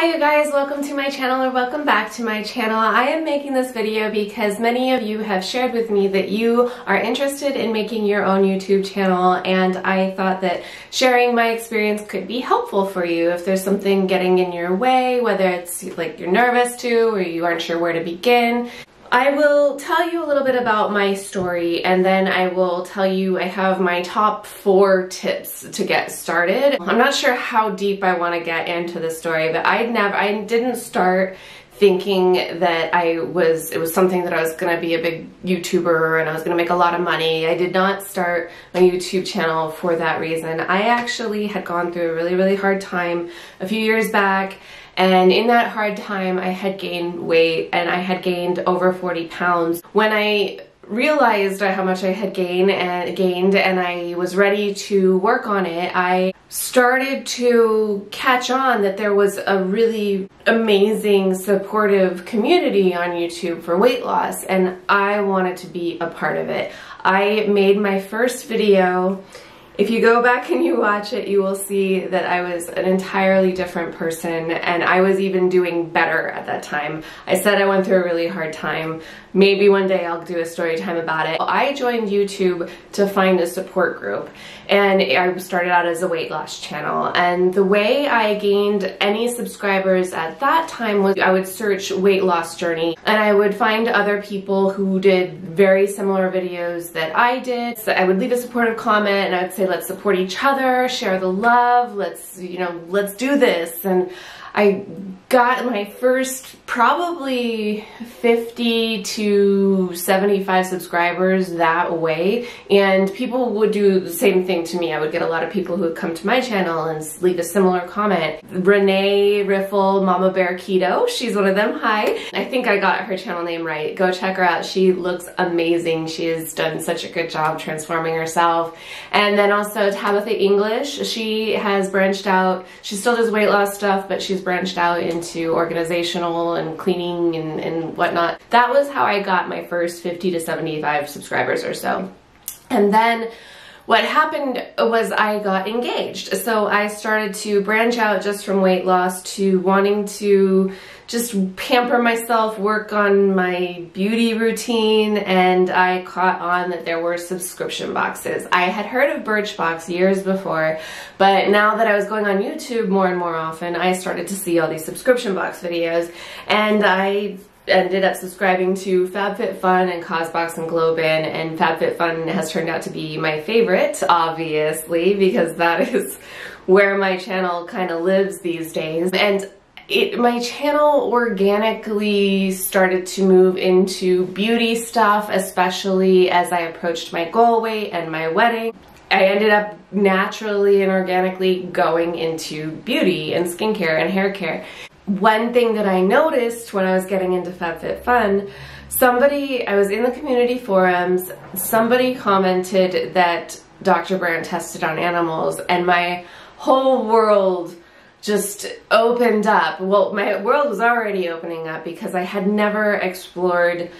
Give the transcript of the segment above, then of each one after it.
Hi you guys, welcome to my channel or welcome back to my channel. I am making this video because many of you have shared with me that you are interested in making your own YouTube channel and I thought that sharing my experience could be helpful for you if there's something getting in your way, whether it's like you're nervous to or you aren't sure where to begin. I will tell you a little bit about my story and then I will tell you I have my top four tips to get started. I'm not sure how deep I want to get into the story, but I never, I didn't start thinking that I was, it was something that I was going to be a big YouTuber and I was going to make a lot of money. I did not start my YouTube channel for that reason. I actually had gone through a really, really hard time a few years back and in that hard time, I had gained weight and I had gained over 40 pounds. When I realized how much I had gained and gained and I was ready to work on it, I started to catch on that there was a really amazing supportive community on YouTube for weight loss and I wanted to be a part of it. I made my first video if you go back and you watch it, you will see that I was an entirely different person and I was even doing better at that time. I said I went through a really hard time. Maybe one day I'll do a story time about it. I joined YouTube to find a support group and I started out as a weight loss channel and the way I gained any subscribers at that time was I would search weight loss journey and I would find other people who did very similar videos that I did. So I would leave a supportive comment and I would say let's support each other, share the love, let's you know let's do this. And I got my first probably 50 to 75 subscribers that way and people would do the same thing to me. I would get a lot of people who would come to my channel and leave a similar comment. Renee Riffle Mama Bear Keto, she's one of them, hi. I think I got her channel name right. Go check her out. She looks amazing. She has done such a good job transforming herself. And then also Tabitha English, she has branched out. She still does weight loss stuff, but she's branched out into organizational and cleaning and, and whatnot. That was how I got my first 50 to 75 subscribers or so. And then what happened was I got engaged. So I started to branch out just from weight loss to wanting to just pamper myself, work on my beauty routine, and I caught on that there were subscription boxes. I had heard of Birchbox years before, but now that I was going on YouTube more and more often, I started to see all these subscription box videos, and I ended up subscribing to FabFitFun and Causebox and GlobeIn and FabFitFun has turned out to be my favorite, obviously, because that is where my channel kind of lives these days. And it, my channel organically started to move into beauty stuff, especially as I approached my goal weight and my wedding. I ended up naturally and organically going into beauty and skincare and hair care. One thing that I noticed when I was getting into FabFitFun, somebody, I was in the community forums, somebody commented that Dr. Brandt tested on animals and my whole world just opened up. Well, my world was already opening up because I had never explored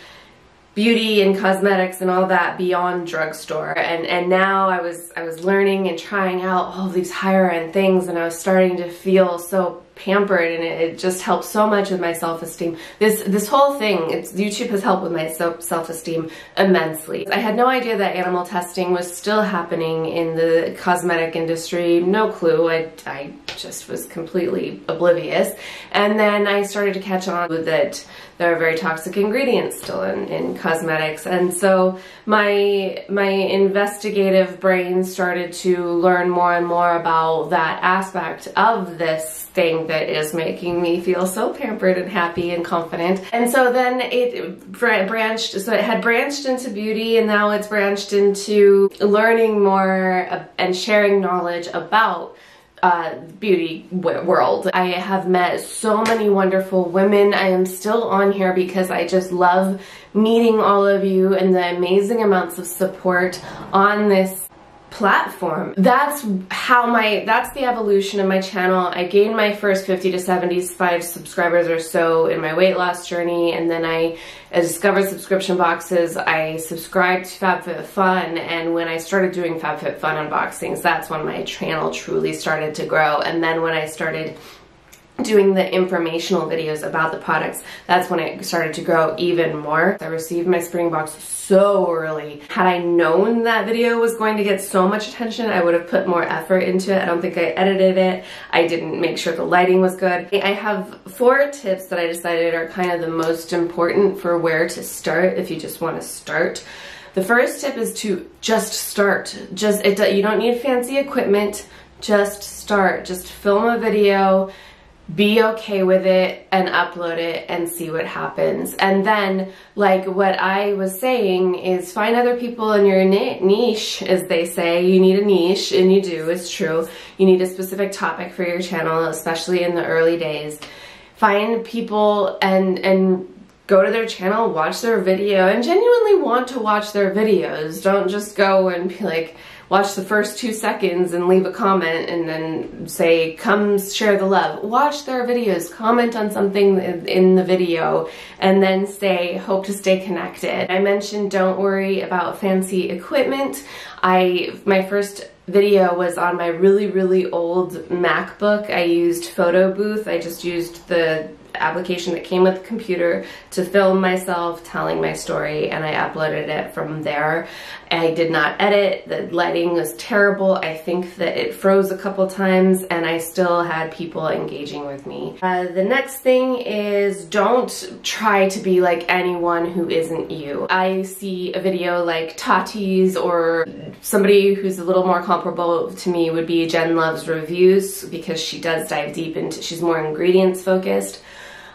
beauty and cosmetics and all that beyond drugstore and and now I was I was learning and trying out all these higher end things and I was starting to feel so pampered and it, it just helps so much with my self-esteem. This this whole thing, it's, YouTube has helped with my self-esteem immensely. I had no idea that animal testing was still happening in the cosmetic industry. No clue. I, I just was completely oblivious. And then I started to catch on with it. There are very toxic ingredients still in, in cosmetics. And so my, my investigative brain started to learn more and more about that aspect of this thing that is making me feel so pampered and happy and confident. And so then it branched, so it had branched into beauty and now it's branched into learning more and sharing knowledge about uh, beauty world. I have met so many wonderful women. I am still on here because I just love meeting all of you and the amazing amounts of support on this platform. That's how my, that's the evolution of my channel. I gained my first 50 to 75 subscribers or so in my weight loss journey and then I discovered subscription boxes. I subscribed to FabFitFun and when I started doing FabFitFun unboxings, that's when my channel truly started to grow. And then when I started doing the informational videos about the products, that's when it started to grow even more. I received my spring box so early. Had I known that video was going to get so much attention, I would have put more effort into it. I don't think I edited it. I didn't make sure the lighting was good. I have four tips that I decided are kind of the most important for where to start if you just want to start. The first tip is to just start. Just it, You don't need fancy equipment. Just start. Just film a video be okay with it and upload it and see what happens. And then, like what I was saying is find other people in your niche, as they say. You need a niche, and you do, it's true. You need a specific topic for your channel, especially in the early days. Find people and, and go to their channel, watch their video, and genuinely want to watch their videos. Don't just go and be like, watch the first two seconds and leave a comment and then say, come share the love. Watch their videos, comment on something in the video, and then say, hope to stay connected. I mentioned don't worry about fancy equipment. I, my first video was on my really, really old MacBook. I used Photo Booth. I just used the application that came with the computer to film myself telling my story and I uploaded it from there. I did not edit, the lighting was terrible. I think that it froze a couple times and I still had people engaging with me. Uh, the next thing is don't try to be like anyone who isn't you. I see a video like Tati's or somebody who's a little more comparable to me would be Jen Luvs Reviews because she does dive deep into, she's more ingredients focused.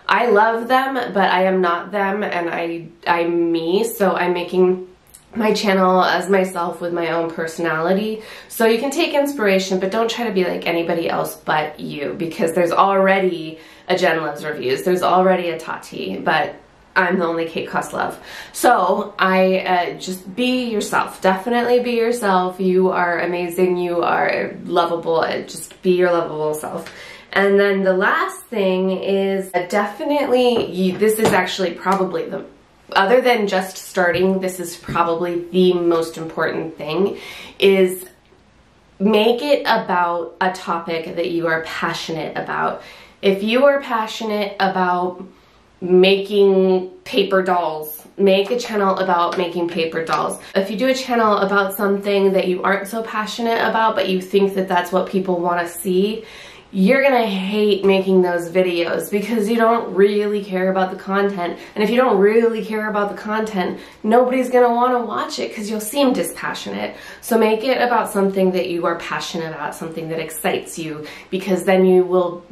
I love them, but I am not them and I, I'm me, so I'm making my channel as myself with my own personality. So you can take inspiration, but don't try to be like anybody else but you because there's already a Jen Luvs Reviews. There's already a Tati, but I'm the only Kate Love. So I uh, just be yourself. Definitely be yourself. You are amazing. You are lovable. Just be your lovable self. And then the last thing is definitely, you, this is actually probably the, other than just starting, this is probably the most important thing, is make it about a topic that you are passionate about. If you are passionate about making paper dolls, make a channel about making paper dolls. If you do a channel about something that you aren't so passionate about, but you think that that's what people want to see, you're gonna hate making those videos because you don't really care about the content. And if you don't really care about the content, nobody's gonna wanna watch it because you'll seem dispassionate. So make it about something that you are passionate about, something that excites you, because then you will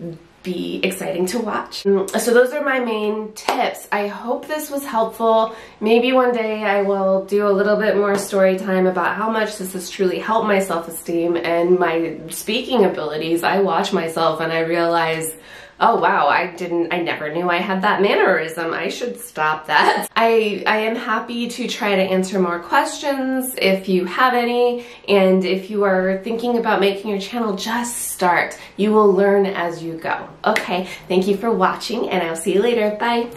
be exciting to watch. Mm, so those are my main tips. I hope this was helpful. Maybe one day I will do a little bit more story time about how much this has truly helped my self-esteem and my speaking abilities. I watch myself and I realize oh wow, I didn't, I never knew I had that mannerism. I should stop that. I, I am happy to try to answer more questions if you have any. And if you are thinking about making your channel, just start. You will learn as you go. Okay, thank you for watching and I'll see you later. Bye.